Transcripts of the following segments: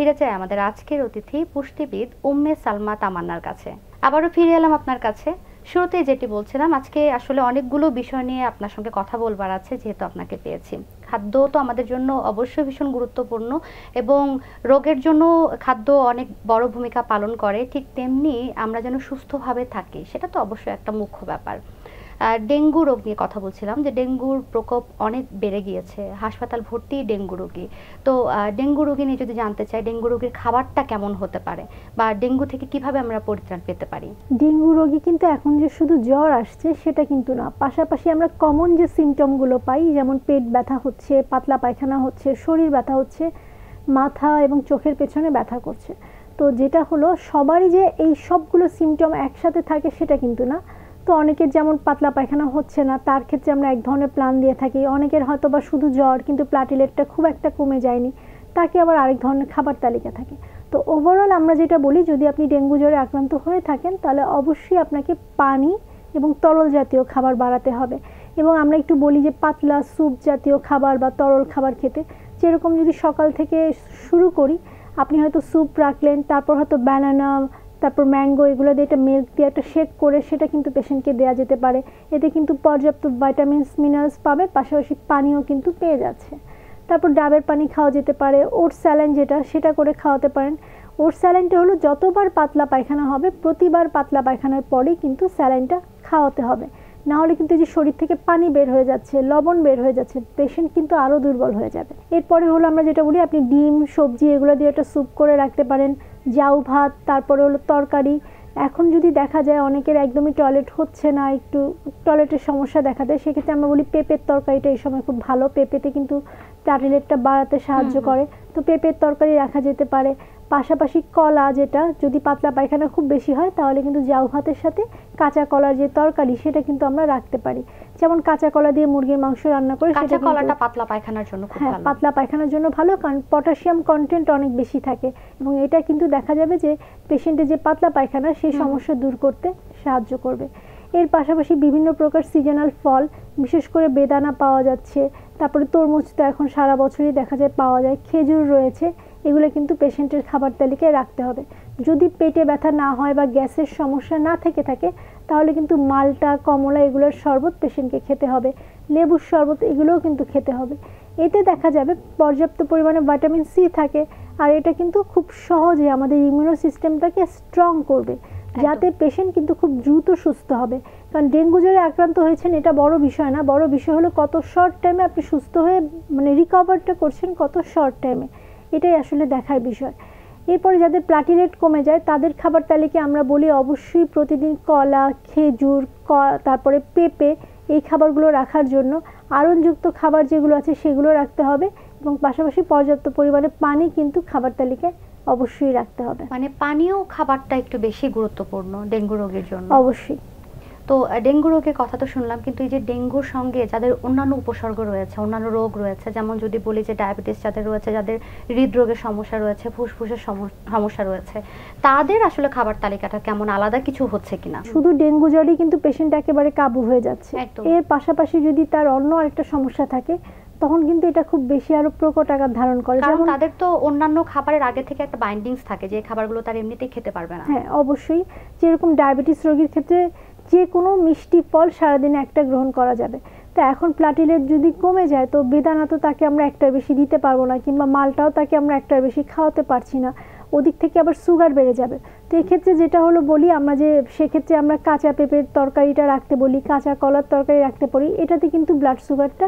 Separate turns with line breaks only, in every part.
ফিরে যাই আমাদের আজকের অতিথি পুষ্টিবিদ উম্মে সালমা তামান্নার কাছে। আবারও ফিরে এলাম আপনার কাছে। শুরুতেই যেটি বলছিলাম, আজকে আসলে অনেকগুলো বিষয় নিয়ে আপনার সঙ্গে কথা বলবার আছে, যেহেতু আপনাকে পেয়েছি। খাদ্য তো আমাদের জন্য অবশ্যই ভীষণ গুরুত্বপূর্ণ এবং রোগের জন্য খাদ্য অনেক বড় ভূমিকা পালন করে। ঠিক তেমনি আমরা যেন সুস্থভাবে থাকি, সেটা তো অবশ্যই একটা মুখ্য ব্যাপার। ডেঙ্গু রোগ নিয়ে কথা বলছিলাম, যে ডেঙ্গুর প্রকোপ অনেক বেড়ে গিয়েছে। হাসপাতাল ভর্তি ডেঙ্গু রোগী। তো ডেঙ্গু রোগী নিয়ে যদি জানতে চাই, ডেঙ্গু রোগীর খাবারটা কেমন হতে পারে? বা ডেঙ্গু থেকে কীভাবে আমরা পরিত্রাণ পেতে পারি?
ডেঙ্গু রোগী কিন্তু এখন যে শুধু জ্বর আসছে, সেটা কিন্তু না। পাশাপাশি আমরা কমন যে সিমটমগুলো পাই, যেমন পেট ব্যথা হচ্ছে, পাতলা পায়খানা হচ্ছে, শরীর ব্যথা হচ্ছে, মাথা এবং চোখের পেছনে ব্যথা করছে। তো যেটা হলো, সবারই যে এই সবগুলো সিমটম একসাথে থাকে, সেটা কিন্তু না। তো অনেকের যেমন পাতলা পায়খানা হচ্ছে না, তার ক্ষেত্রে আমরা এক ধরনের প্ল্যান দিয়ে থাকি। অনেকের হয়তো বা শুধু জ্বর, কিন্তু প্লাটিলেটটা খুব একটা কমে যায়নি, তাকে আবার আরেক ধরনের খাবার তালিকা থাকে। তো ওভারঅল আমরা যেটা বলি, যদি আপনি ডেঙ্গু জ্বরে আক্রান্ত হয়ে থাকেন, তাহলে অবশ্যই আপনাকে পানি এবং তরল জাতীয় খাবার বাড়াতে হবে। এবং আমরা একটু বলি যে পাতলা স্যুপ জাতীয় খাবার বা তরল খাবার খেতে, যেরকম যদি সকাল থেকে শুরু করি, আপনি হয়তো স্যুপ রাখলেন, তারপর হয়তো ব্যানানা তারপর ম্যাঙ্গো এগুলো দিয়ে একটা মিল্ক দিয়ে একটা শেক করে সেটা কিন্তু পেশেন্টকে দেওয়া যেতে পারে। এতে কিন্তু পর্যাপ্ত ভাইটামিনস মিনারেলস পাবে, পাশাপাশি পানিও কিন্তু পেয়ে যাচ্ছে। তারপর ডাবের পানি খাওয়া যেতে পারে ওট স্যালাইন যেটা, সেটা করে খাওয়াতে পারেন। ওট স্যালাইনটা হলো যতবার পাতলা পায়খানা হবে, প্রতিবার পাতলা পায়খানার পরেই কিন্তু স্যালাইনটা খাওয়াতে হবে। না হলে কিন্তু যে শরীর থেকে পানি বের হয়ে যাচ্ছে, লবণ বের হয়ে যাচ্ছে পেশেন্ট কিন্তু আরও দুর্বল হয়ে যাবে। এরপরে হলো আমরা যেটা বলি, আপনি ডিম, সবজি এগুলো দিয়ে একটা স্যুপ করে রাখতে পারেন জাউ ভাত, তারপরে হলো তরকারি এখন যদি দেখা যায় অনেকের একদমই টয়লেট হচ্ছে না একটু টয়লেটের সমস্যা দেখা দেয় সেক্ষেত্রে আমরা বলি পেঁপের তরকারিটা এই সময় খুব ভালো। পেঁপেতে কিন্তু প্লাটিলেটটা বাড়াতে সাহায্য করে। তো পেঁপের তরকারি রাখা যেতে পারে। পাশাপাশি কলা যেটা যদি পাতলা পায়খানা খুব বেশি হয় তাহলে কিন্তু জাউ ভাতের সাথে কাঁচা কলার যে তরকারি সেটা কিন্তু আমরা রাখতে পারি। যেমন কাঁচা কলা দিয়ে মুরগির মাংস রান্না করে
কাঁচা কলাটা পাতলা পায়খানার জন্য খুব
হ্যাঁ পাতলা পায়খানার জন্য ভালো কারণ পটাশিয়াম কন্টেন্ট অনেক বেশি থাকে এবং এটা কিন্তু দেখা যাবে যে পেশেন্টের যে পাতলা পায়খানা সেই সমস্যা দূর করতে সাহায্য করবে। এর পাশাপাশি বিভিন্ন প্রকার সিজনাল ফল বিশেষ করে বেদানা পাওয়া যাচ্ছে তারপরে তরমুজ তো এখন সারা বছরই দেখা যায় পাওয়া যায় খেজুর রয়েছে এগুলো কিন্তু পেশেন্টের খাবার তালিকায় রাখতে হবে। যদি পেটে ব্যথা না হয় বা গ্যাসের সমস্যা না থেকে থাকে তাহলে কিন্তু মালটা কমলা এগুলোর শরবত পেশেন্টকে খেতে হবে। লেবুর শরবত এগুলোও কিন্তু খেতে হবে। এতে দেখা যাবে পর্যাপ্ত পরিমাণে ভিটামিন সি থাকে আর এটা কিন্তু খুব সহজে আমাদের ইমিউনো সিস্টেমটাকে স্ট্রং করবে। যাতে পেশেন্ট কিন্তু খুব দ্রুত সুস্থ হবে। কারণ ডেঙ্গু জ্বরে আক্রান্ত হয়েছেন এটা বড় বিষয় না বড় বিষয় হলো কত শর্ট টাইমে আপনি সুস্থ হয়ে মানে রিকভারটা করছেন কত শর্ট টাইমে এটাই আসলে দেখার বিষয়। এরপরে যাদের প্লাটিলেট কমে যায় তাদের খাবার তালিকায় আমরা বলি অবশ্যই প্রতিদিন কলা খেজুর ক তারপরে পেঁপে এই খাবারগুলো রাখার জন্য। আয়রনযুক্ত খাবার যেগুলো আছে সেগুলো রাখতে হবে এবং পাশাপাশি পর্যাপ্ত পরিমাণে পানি কিন্তু খাবার তালিকায় অবশ্যই রাখতে হবে।
মানে পানীয় খাবারটা একটু বেশি গুরুত্বপূর্ণ ডেঙ্গু রোগের জন্য।
অবশ্যই।
তো ডেঙ্গু রোগের কথা তো শুনলাম কিন্তু এই যে ডেঙ্গুর সঙ্গে যাদের অন্যান্য উপসর্গ রয়েছে অন্যান্য রোগ রয়েছে যেমন যদি বলি যে ডায়াবেটিস যাদের রয়েছে যাদের হৃদরোগের সমস্যা রয়েছে ফুসফুসের সমস্যা রয়েছে তাদের আসলে খাবার তালিকাটা কেমন আলাদা কিছু হচ্ছে কিনা?
শুধু ডেঙ্গু জ্বরই কিন্তু পেশেন্ট একেবারে কাবু হয়ে যাচ্ছে। এর পাশাপাশি যদি তার অন্য আরেকটা সমস্যা থাকে তখন কিন্তু এটা খুব বেশি আরও প্রকট আকার ধারণ করে।
কারণ তাদের তো অন্যান্য খাবারের আগে থেকে একটা বাইন্ডিংস থাকে যে খাবারগুলো তার এমনিতেই খেতে পারবে না।
হ্যাঁ অবশ্যই। যেরকম ডায়াবেটিস রোগীর ক্ষেত্রে যে কোনো মিষ্টি ফল সারাদিনে একটা গ্রহণ করা যাবে। তো এখন প্লাটিলেট যদি কমে যায়, তো বেদানা তো তাকে আমরা একটার বেশি দিতে পারব না, কিংবা মালটাও তাকে আমরা একটার বেশি খাওয়াতে পারছি না। ওদিক থেকে আবার সুগার বেড়ে যাবে। তো এক্ষেত্রে যেটা হলো বলি, আমরা যে সেক্ষেত্রে আমরা কাঁচা পেঁপের তরকারিটা রাখতে বলি, কাঁচা কলার তরকারি রাখতে পারি, এটাতে কিন্তু ব্লাড সুগারটা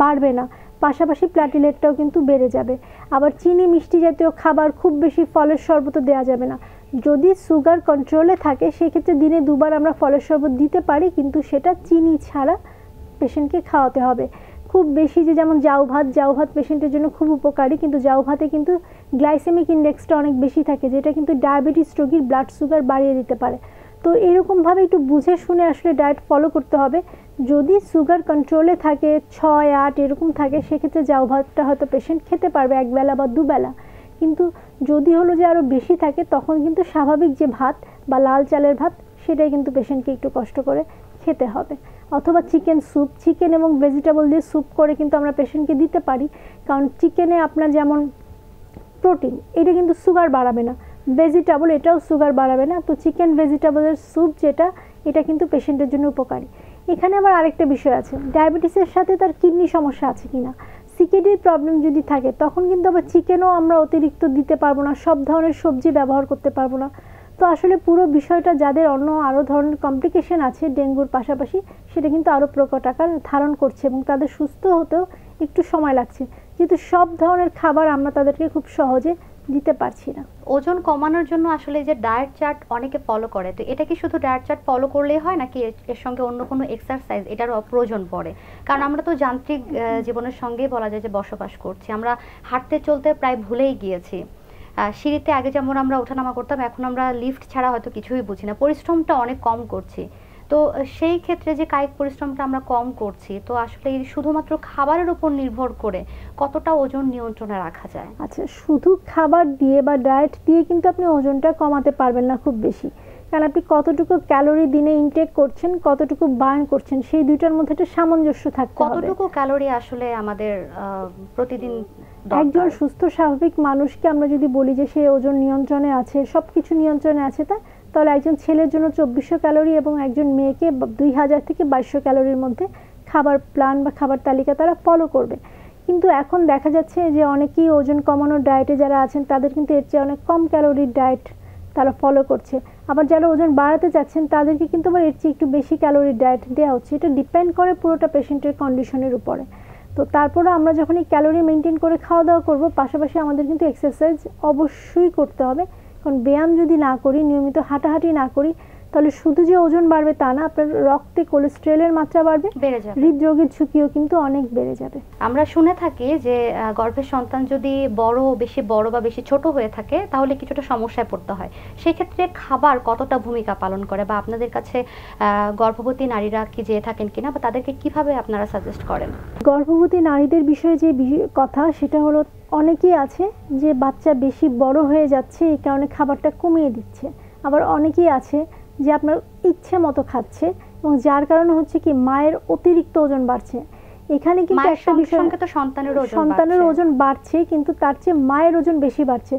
বাড়বে না। পাশাপাশি প্লাটিলেটটাও কিন্তু বেড়ে যাবে। আবার চিনি মিষ্টি জাতীয় খাবার খুব বেশি ফলের শরবতও দেওয়া যাবে না। যদি সুগার কন্ট্রোলে থাকে, সেক্ষেত্রে দিনে দুবার আমরা ফলের শরবত দিতে পারি, কিন্তু সেটা চিনি ছাড়া পেশেন্টকে খাওয়াতে হবে। খুব বেশি যে যেমন জাউ ভাত জাউ ভাত পেশেন্টের জন্য খুব উপকারী, কিন্তু জাউ ভাতে কিন্তু গ্লাইসেমিক ইন্ডেক্সটা অনেক বেশি থাকে, যেটা কিন্তু ডায়াবেটিস রোগীর ব্লাড সুগার বাড়িয়ে দিতে পারে। তো এরকমভাবে একটু বুঝে শুনে আসলে ডায়েট ফলো করতে হবে। যদি সুগার কন্ট্রোলে থাকে, ছয়, আট এরকম থাকে, সেক্ষেত্রে জাউ ভাতটা হয়তো পেশেন্ট খেতে পারবে, একবেলা বা দুবেলা। কিন্তু যদি হলো যে আরও বেশি থাকে, তখন কিন্তু স্বাভাবিক যে ভাত বা লাল চালের ভাত, সেটাই কিন্তু পেশেন্টকে একটু কষ্ট করে খেতে হবে। অথবা চিকেন স্যুপ চিকেন এবং ভেজিটেবল দিয়ে স্যুপ করে কিন্তু আমরা পেশেন্টকে দিতে পারি। কারণ চিকেনে আপনার যেমন প্রোটিন এটা কিন্তু সুগার বাড়াবে না। ভেজিটেবল এটাও সুগার বাড়াবে না। তো চিকেন ভেজিটেবলের স্যুপ যেটা, এটা কিন্তু পেশেন্টের জন্য উপকারী। এখানে আবার আরেকটা বিষয় আছে। ডায়াবেটিসের সাথে তার কিডনি সমস্যা আছে কিনা? সিকেডির প্রবলেম যদি থাকে, তখন কিন্তু আবার চিকেনও আমরা অতিরিক্ত দিতে পারব না, সব ধরনের সবজি ব্যবহার করতে পারব না। তো আসলে পুরো বিষয়টা যাদের অন্য আরও ধরনের কমপ্লিকেশন আছে ডেঙ্গুর পাশাপাশি, সেটা কিন্তু আরও প্রকট আকার ধারণ করছে এবং তাদের সুস্থ হতেও একটু সময় লাগছে। যেহেতু সব ধরনের খাবার আমরা তাদেরকে খুব সহজে দিতে পারছি না।
ওজন কমানোর জন্য আসলে যে ডায়েট চার্ট অনেকে ফলো করে, তো এটা কি শুধু ডায়েট চার্ট ফলো করলেই হয় নাকি এর- সঙ্গে অন্য কোনো এক্সারসাইজ এটার প্রয়োজন পড়ে? কারণ আমরা তো যান্ত্রিক জীবনের সঙ্গেই বলা যায় যে বসবাস করছি। আমরা হাঁটতে চলতে প্রায় ভুলেই গিয়েছি। সিঁড়িতে আগে যেমন আমরা ওঠানামা করতাম, এখন আমরা লিফট ছাড়া হয়তো কিছুই বুঝি না। পরিশ্রমটা অনেক কম করছি। তো সেই ক্ষেত্রে যে কায়িক পরিশ্রমটা আমরা কম করছি তো আসলে শুধুমাত্র খাবারের উপর নির্ভর করে কতটা ওজন নিয়ন্ত্রণে রাখা যায়?
আচ্ছা শুধু খাবার দিয়ে বা ডায়েট দিয়ে কিন্তু আপনি ওজনটা কমাতে পারবেন না খুব বেশি। কারণ আপনি কতটুকু ক্যালোরি দিনে ইনটেক করছেন কতটুকু বার্ন করছেন সেই দুইটার মধ্যে একটা সামঞ্জস্য থাকতে হবে।
কতটুকু ক্যালোরি আসলে আমাদের প্রতিদিন
একজন সুস্থ স্বাভাবিক মানুষকে আমরা যদি বলি যে সে ওজন নিয়ন্ত্রণে আছে সব কিছু নিয়ন্ত্রণে আছে তা তাহলে একজন ছেলের জন্য চব্বিশশো ক্যালোরি এবং একজন মেয়েকে দুই হাজার থেকে বাইশশো ক্যালোরির মধ্যে খাবার প্ল্যান বা খাবার তালিকা তারা ফলো করবে। কিন্তু এখন দেখা যাচ্ছে যে অনেকেই ওজন কমানোর ডায়েটে যারা আছেন, তাদের কিন্তু এর চেয়ে অনেক কম ক্যালোরির ডায়েট তারা ফলো করছে। আবার যারা ওজন বাড়াতে চাচ্ছেন, তাদেরকে কিন্তু আবার এর চেয়ে একটু বেশি ক্যালোরির ডায়েট দেওয়া হচ্ছে। এটা ডিপেন্ড করে পুরোটা পেশেন্টের কন্ডিশনের উপরে। তো তারপরে আমরা যখন এই ক্যালোরি মেনটেন করে খাওয়া দাওয়া করব, পাশাপাশি আমাদের কিন্তু এক্সারসাইজ অবশ্যই করতে হবে। কারণ ব্যায়াম যদি না করি নিয়মিত হাঁটাহাঁটি না করি তাহলে শুধু যে ওজন বাড়বে তা না আপনার রক্তে কোলেস্ট্রলের মাত্রা বাড়বে
বেড়ে যাবে।
হৃদরোগের ঝুঁকিও কিন্তু অনেক বেড়ে যাবে।
আমরা শুনে থাকি যে গর্ভের সন্তান যদি বড় বেশি বড় বা বেশি ছোট হয়ে থাকে তাহলে কিছুটা সমস্যায় পড়তে হয়। সেই ক্ষেত্রে খাবার কতটা ভূমিকা পালন করে বা আপনাদের কাছে গর্ভবতী নারীরা কি যেয়ে থাকেন কিনা বা তাদেরকে কীভাবে আপনারা সাজেস্ট করেন?
গর্ভবতী নারীদের বিষয়ে যে কথা সেটা হলো অনেকেই আছে যে বাচ্চা বেশি বড় হয়ে যাচ্ছে এই কারণে খাবারটা কমিয়ে দিচ্ছে। আবার অনেকেই আছে যে আপনার ইচ্ছে মতো খাচ্ছে এবং যার কারণে হচ্ছে কি মায়ের অতিরিক্ত ওজন বাড়ছে। এখানে কিন্তু একটা বিষয়
সন্তানের ওজন
সন্তানের ওজন বাড়ছে কিন্তু তার চেয়ে মায়ের ওজন বেশি বাড়ছে।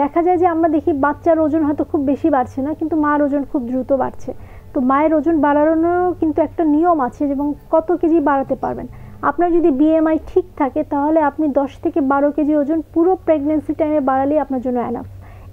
দেখা যায় যে আমরা দেখি বাচ্চার ওজন হয়তো খুব বেশি বাড়ছে না কিন্তু মার ওজন খুব দ্রুত বাড়ছে। তো মায়ের ওজন বাড়ানোরও কিন্তু একটা নিয়ম আছে এবং কত কেজি বাড়াতে পারবেন। আপনার যদি বিএমআই ঠিক থাকে তাহলে আপনি দশ থেকে বারো কেজি ওজন পুরো প্রেগনেন্সি টাইমে বাড়ালেই আপনার জন্য অ্যানাফ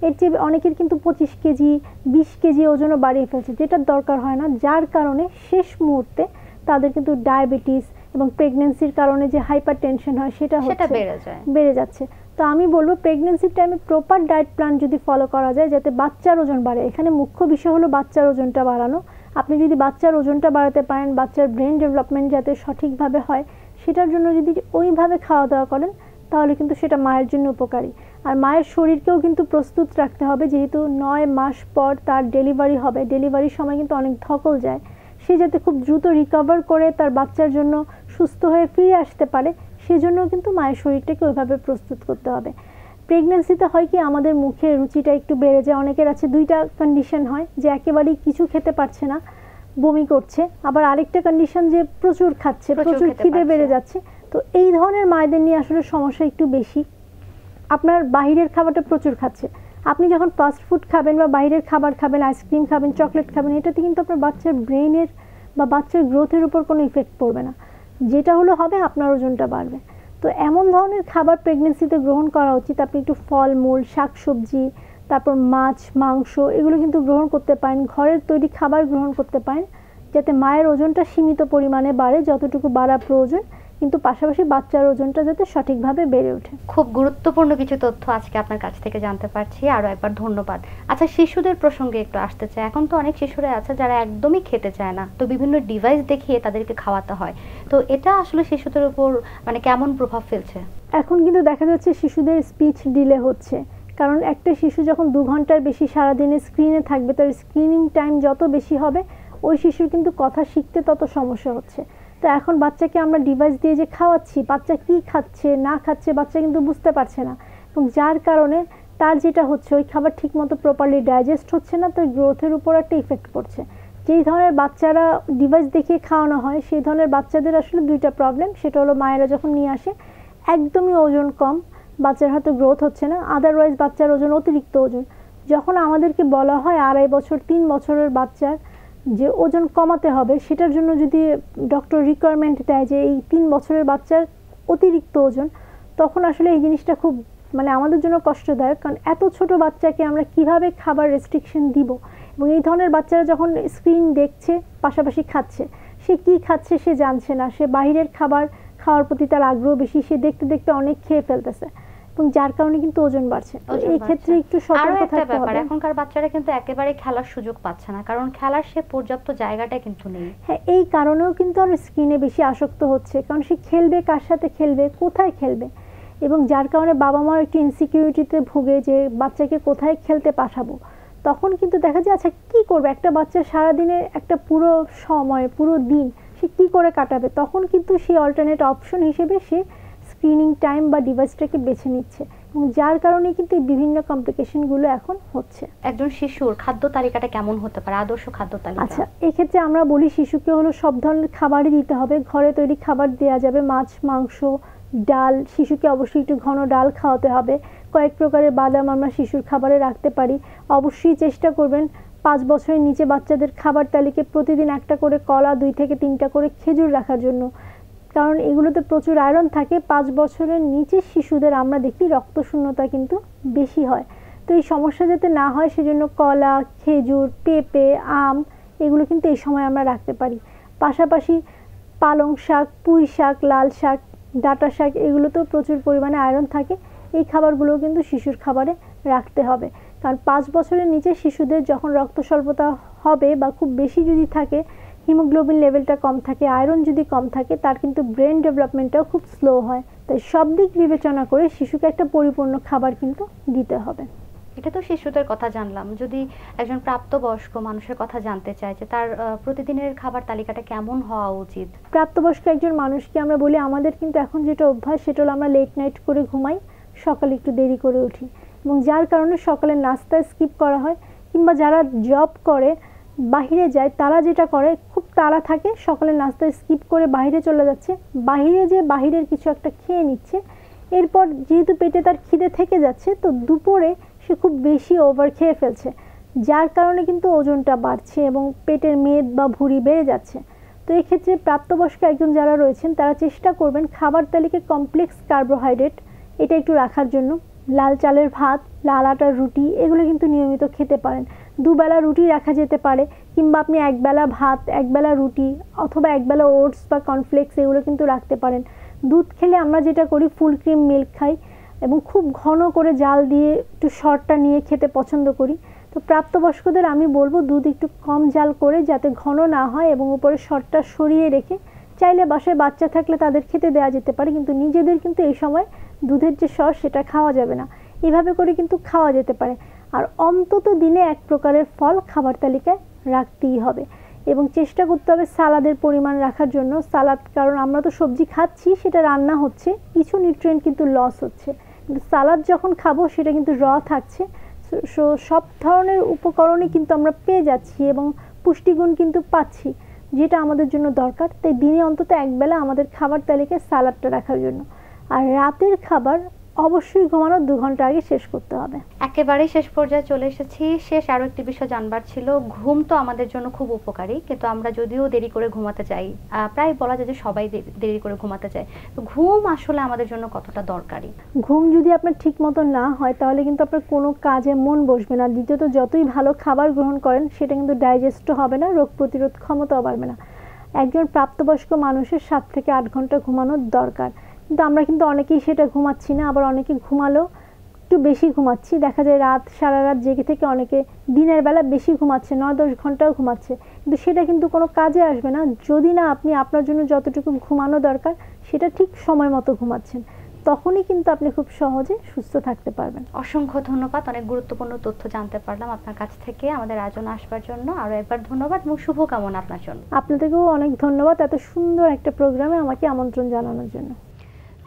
এর চেয়ে অনেকের কিন্তু পঁচিশ কেজি বিশ কেজি ওজনও বাড়িয়ে ফেলছে যেটার দরকার হয় না। যার কারণে শেষ মুহূর্তে তাদের কিন্তু ডায়াবেটিস এবং প্রেগনেন্সির কারণে যে হাইপার টেনশন হয় সেটা
সেটা
হচ্ছে
বেড়ে যায়।
বেড়ে যাচ্ছে। তো আমি বলব প্রেগনেন্সির টাইমে প্রপার ডায়েট প্ল্যান যদি ফলো করা যায় যাতে বাচ্চার ওজন বাড়ে। এখানে মুখ্য বিষয় হলো বাচ্চার ওজনটা বাড়ানো। আপনি যদি বাচ্চার ওজনটা বাড়াতে পারেন বাচ্চার ব্রেন ডেভেলপমেন্ট যাতে সঠিকভাবে হয় সেটার জন্য যদি ওইভাবে খাওয়া দাওয়া করেন তাহলে কিন্তু সেটা মায়ের জন্য উপকারী। আর মায়ের শরীরকেও কিন্তু প্রস্তুত রাখতে হবে যেহেতু নয় মাস পর তার ডেলিভারি হবে। ডেলিভারির সময় কিন্তু অনেক ধকল যায়। সে যাতে খুব দ্রুত রিকভার করে তার বাচ্চার জন্য সুস্থ হয়ে ফিরে আসতে পারে সেজন্য কিন্তু মায়ের শরীরটাকে ওইভাবে প্রস্তুত করতে হবে। প্রেগনেন্সিতে হয় কি আমাদের মুখে রুচিটা একটু বেড়ে যায়। অনেকের আছে দুইটা কন্ডিশন হয় যে একেবারেই কিছু খেতে পারছে না বমি করছে। আবার আরেকটা কন্ডিশন যে প্রচুর খাচ্ছে
প্রচুর
প্রচুর খিদে বেড়ে যাচ্ছে। তো এই ধরনের মায়েদের নিয়ে আসলে সমস্যা একটু বেশি। আপনার বাইরের খাবারটা প্রচুর খাচ্ছে। আপনি যখন ফাস্ট ফুড খাবেন বা বাইরের খাবার খাবেন আইসক্রিম খাবেন চকলেট খাবেন, এটাতে কিন্তু আপনার বাচ্চার ব্রেনের বা বাচ্চার গ্রোথের উপর কোনো ইফেক্ট পড়বে না। যেটা হলো হবে, আপনার ওজনটা বাড়বে। তো এমন ধরনের খাবার প্রেগনেন্সিতে গ্রহণ করা উচিত। আপনি একটু ফলমূল শাকসবজি, তারপর মাছ, মাংস, এগুলো কিন্তু গ্রহণ করতে পারেন। ঘরের তৈরি খাবার গ্রহণ করতে পারেন, যাতে মায়ের ওজনটা সীমিত পরিমাণে বাড়ে, যতটুকু বাড়া প্রয়োজন। কিন্তু পাশাপাশি বাচ্চার ওজনটা যাতে সঠিকভাবে বেড়ে ওঠে।
খুব গুরুত্বপূর্ণ কিছু তথ্য আজকে আপনার কাছ থেকে জানতে পারছি। আরও একবার ধন্যবাদ। আচ্ছা শিশুদের প্রসঙ্গে একটু আসতে চাই। এখন তো অনেক শিশুরা আছে যারা একদমই খেতে চায় না। তো বিভিন্ন ডিভাইস দেখিয়ে তাদেরকে খাওয়াতে হয়। তো এটা আসলে শিশুদের উপর মানে কেমন প্রভাব ফেলছে?
এখন কিন্তু দেখা যাচ্ছে শিশুদের স্পিচ ডিলে হচ্ছে। কারণ একটা শিশু যখন দু ঘণ্টার বেশি সারাদিনে স্ক্রিনে থাকবে তার স্ক্রিনিং টাইম যত বেশি হবে ওই শিশুর কিন্তু কথা শিখতে তত সমস্যা হচ্ছে। তো এখন বাচ্চাকে আমরা ডিভাইস দিয়ে যে খাওয়াচ্ছি, বাচ্চা কি খাচ্ছে, না খাচ্ছে, বাচ্চা কিন্তু বুঝতে পারছে না। এবং যার কারণে তার যেটা হচ্ছে, ওই খাবার ঠিকমতো প্রপারলি ডাইজেস্ট হচ্ছে না, তার গ্রোথের উপর একটা ইফেক্ট পড়ছে। যেই ধরনের বাচ্চারা ডিভাইস দেখিয়ে খাওয়ানো হয়, সেই ধরনের বাচ্চাদের আসলে দুইটা প্রবলেম সেটা হলো মায়েরা যখন নিয়ে আসে, একদমই ওজন কম, বাচ্চার হয়তো গ্রোথ হচ্ছে না। আদারওয়াইজ বাচ্চার ওজন অতিরিক্ত ওজন। যখন আমাদেরকে বলা হয় আড়াই বছর, তিন বছরের বাচ্চার যে ওজন কমাতে হবে, সেটার জন্য যদি ডক্টর রিকোয়ারমেন্ট দেয় যে এই তিন বছরের বাচ্চার অতিরিক্ত ওজন, তখন আসলে এই জিনিসটা খুব মানে আমাদের জন্য কষ্টদায়ক। কারণ এত ছোট বাচ্চাকে আমরা কীভাবে খাবার রেস্ট্রিকশন দিব? এবং এই ধরনের বাচ্চারা যখন স্ক্রিন দেখছে, পাশাপাশি খাচ্ছে, সে কি খাচ্ছে সে জানছে না। সে বাইরের খাবার খাওয়ার প্রতি তার আগ্রহ বেশি, সে দেখতে দেখতে অনেক খেয়ে ফেলতেছে। এবং যার কারণে কিন্তু ওজন বাড়ছে। এই ক্ষেত্রে একটু সতর্ক থাকতে হবে।
এখনকার বাচ্চারা কিন্তু একেবারে খেলার সুযোগ পাচ্ছে না কারণ খেলার সে পর্যাপ্ত জায়গাটা কিন্তু নেই।
হ্যাঁ এই কারণেও কিন্তু আর স্ক্রিনে বেশি আসক্ত হচ্ছে কারণ সে খেলবে কার সাথে খেলবে কোথায় খেলবে? এবং যার কারণে বাবা মাও একটু ইনসিকিউরিটিতে ভুগে যে বাচ্চাকে কোথায় খেলতে পাঠাবো? তখন কিন্তু দেখা যায় আচ্ছা কি করবে? একটা বাচ্চা সারাদিনে একটা পুরো সময় পুরো দিন সে কি করে কাটাবে? তখন কিন্তু সেই অল্টারনেট অপশন হিসেবে সে স্ক্রিনিং টাইম বা ডিভাইসটাকে বেছে নিচ্ছে। এবং যার কারণে কিন্তু বিভিন্ন কমপ্লিকেশনগুলো এখন হচ্ছে।
একজন শিশুর খাদ্য তালিকাটা কেমন হতে পারে? আদর্শ খাদ্য তালিকা।
আচ্ছা এক্ষেত্রে আমরা বলি শিশুকে হলো সব ধরনের খাবারই দিতে হবে। ঘরে তৈরি খাবার দেওয়া যাবে মাছ মাংস ডাল। শিশুকে অবশ্যই একটু ঘন ডাল খাওয়াতে হবে। কয়েক প্রকারের বাদাম আমরা শিশুর খাবারে রাখতে পারি। অবশ্যই চেষ্টা করবেন পাঁচ বছরের নিচে বাচ্চাদের খাবার তালিকায় প্রতিদিন একটা করে কলা দুই থেকে তিনটা করে খেজুর রাখার জন্য। কারণ এগুলোতে প্রচুর আয়রন থাকে। পাঁচ বছরের নিচের শিশুদের আমরা দেখি রক্তশূন্যতা কিন্তু বেশি হয়। তো এই সমস্যা যাতে না হয় সেজন্য কলা, খেজুর, পেঁপে, আম এগুলো কিন্তু এই সময় আমরা রাখতে পারি। পাশাপাশি পালং শাক, পুঁই শাক, লাল শাক, ডাঁটা শাক এগুলোতেও প্রচুর পরিমাণে আয়রন থাকে। এই খাবারগুলোও কিন্তু শিশুর খাবারে রাখতে হবে। কারণ পাঁচ বছরের নিচে শিশুদের যখন রক্ত স্বল্পতা হবে বা খুব বেশি যদি থাকে হিমোগ্লোবিন লেভেলটা কম থাকে আয়রন যদি কম থাকে তার কিন্তু ব্রেন ডেভেলপমেন্টটাও খুব স্লো হয়। তাই সব দিক বিবেচনা করে শিশুকে একটা পরিপূর্ণ খাবার কিন্তু দিতে হবে।
এটা তো শিশুদের কথা জানলাম। যদি একজন প্রাপ্তবয়স্ক মানুষের কথা জানতে চায় যে তার প্রতিদিনের খাবার তালিকাটা কেমন হওয়া উচিত?
প্রাপ্তবয়স্ক একজন মানুষকে আমরা বলি আমাদের কিন্তু এখন যেটা অভ্যাস সেটা হলো আমরা লেট নাইট করে ঘুমাই সকালে একটু দেরি করে উঠি। এবং যার কারণে সকালের নাস্তা স্কিপ করা হয় কিংবা যারা জব করে বাইরে যায়, তারা যেটা করে, খুব তাড়া থাকে সকালের নাস্তা স্কিপ করে বাইরে চলে যাচ্ছে। বাইরে যে বাইরের কিছু একটা খেয়ে নিচ্ছে। এরপর যেহেতু পেটে তার খিদে থেকে যাচ্ছে, তো দুপুরে সে খুব বেশি ওভার খেয়ে ফেলছে, যার কারণে কিন্তু ওজনটা বাড়ছে এবং পেটের মেদ বা ভুঁড়ি বেড়ে যাচ্ছে। তো এক্ষেত্রে প্রাপ্তবয়স্ক একজন যারা রয়েছেন, তারা চেষ্টা করবেন খাবার তালিকায় কমপ্লেক্স কার্বোহাইড্রেট এটা একটু রাখার জন্য। লাল চালের ভাত, লাল আটার রুটি, এগুলো কিন্তু নিয়মিত খেতে পারেন। দুবেলা রুটি রাখা যেতে পারে, কিংবা আপনি একবেলা ভাত, একবেলা রুটি, অথবা একবেলা ওটস বা কর্নফ্লেক্স এগুলো কিন্তু রাখতে পারেন। দুধ খেলে আমরা যেটা করি ফুল ক্রিম মিল্ক খাই এবং খুব ঘন করে জাল দিয়ে একটু শর্টটা নিয়ে খেতে পছন্দ করি। তো প্রাপ্তবয়স্কদের আমি বলব, দুধ একটু কম জাল করে যাতে ঘন না হয় এবং উপরে শর্টটা সরিয়ে রেখে, চাইলে বাসায় বাচ্চা থাকলে তাদের খেতে দেওয়া যেতে পারে, কিন্তু নিজেদের কিন্তু এই সময় দুধের যে সর সেটা খাওয়া যাবে না। এভাবে করে কিন্তু খাওয়া যেতে পারে। আর অন্তত দিনে এক প্রকারের ফল খাবার তালিকায় রাখতেই হবে। এবং চেষ্টা করতে হবে সালাদের পরিমাণ রাখার জন্য। সালাদ, কারণ আমরা তো সবজি খাচ্ছি, সেটা রান্না হচ্ছে, কিছু নিউট্রিয়েন্ট কিন্তু লস হচ্ছে। কিন্তু সালাদ যখন খাব, সেটা কিন্তু র থাকছে। সো, সব ধরনের উপকরণই কিন্তু আমরা পেয়ে যাচ্ছি এবং পুষ্টিগুণ কিন্তু পাচ্ছি, যেটা আমাদের জন্য দরকার। তাই দিনে অন্তত একবেলা আমাদের খাবার তালিকায় সালাদটা রাখার জন্য। আর রাতের খাবার অবশ্যই ঘুমানোর দু ঘণ্টা আগে শেষ করতে হবে।
একেবারেই শেষ পর্যায়ে চলে এসেছি। শেষ আরও একটি বিষয় জানবার ছিল ঘুম তো আমাদের জন্য খুব উপকারী কিন্তু আমরা যদিও দেরি করে ঘুমাতে চাই প্রায় বলা যায় যে সবাই দেরি করে ঘুমাতে চায়। তো ঘুম আসলে আমাদের জন্য কতটা দরকারি?
ঘুম যদি আপনার ঠিক মতো না হয় তাহলে কিন্তু আপনার কোনো কাজে মন বসবে না। দ্বিতীয়ত যতই ভালো খাবার গ্রহণ করেন সেটা কিন্তু ডাইজেস্টও হবে না রোগ প্রতিরোধ ক্ষমতাও বাড়বে না। একজন প্রাপ্তবয়স্ক মানুষের সাত থেকে আট ঘণ্টা ঘুমানোর দরকার। কিন্তু আমরা কিন্তু অনেকেই সেটা ঘুমাচ্ছি না আবার অনেকে ঘুমালেও একটু বেশি ঘুমাচ্ছি। দেখা যায় রাত সারা রাত জেগে থেকে অনেকে দিনের বেলা বেশি ঘুমাচ্ছে নয় দশ ঘন্টাও ঘুমাচ্ছে। কিন্তু সেটা কিন্তু কোনো কাজে আসবে না। যদি না আপনি আপনার জন্য যতটুকু ঘুমানো দরকার সেটা ঠিক সময় মতো ঘুমাচ্ছেন তখনই কিন্তু আপনি খুব সহজে সুস্থ থাকতে পারবেন।
অসংখ্য ধন্যবাদ। অনেক গুরুত্বপূর্ণ তথ্য জানতে পারলাম আপনার কাছ থেকে। আমাদের আয়োজনে আসবার জন্য আরও একবার ধন্যবাদ এবং শুভকামনা আপনার জন্য।
আপনাদেরকেও অনেক ধন্যবাদ এত সুন্দর একটা প্রোগ্রামে আমাকে আমন্ত্রণ জানানোর জন্য।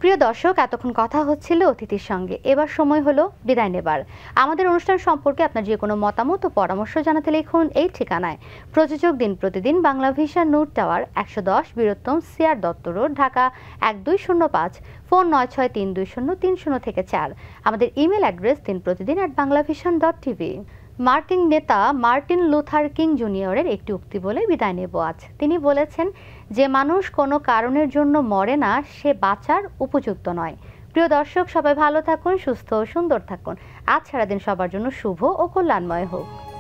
প্রিয় দর্শক, এতক্ষণ কথা হচ্ছিল অতিথির সঙ্গে। এবার সময় হলো বিদায় নেবার। আমাদের অনুষ্ঠান সম্পর্কে আপনার যে কোনো মতামত ও পরামর্শ জানাতে লিখুন এই ঠিকানায়। প্রযোজক দিন প্রতিদিন বাংলা ভিসা নূর টাওয়ার একশো দশ বীরত্তম সিআর দত্ত রোড, ঢাকা এক দুই শূন্য পাঁচ, ফোন নয় ছয় তিন দুই শূন্য তিন শূন্য থেকে চার। আমাদের ইমেল অ্যাড্রেস দিন প্রতিদিন at Bangla vision dot TV মার্কিন নেতা মার্টিন লুথার কিং জুনিয়রের একটি উক্তি বলে বিদায় নেব আজ। তিনি বলেছেন যে, মানুষ কোনো কারণের জন্য মরে না, সে বাঁচার উপযুক্ত নয়। প্রিয় দর্শক, সবাই ভালো থাকুন, সুস্থ ও সুন্দর থাকুন। আজ সারাদিন সবার জন্য শুভ ও কল্যাণময় হোক।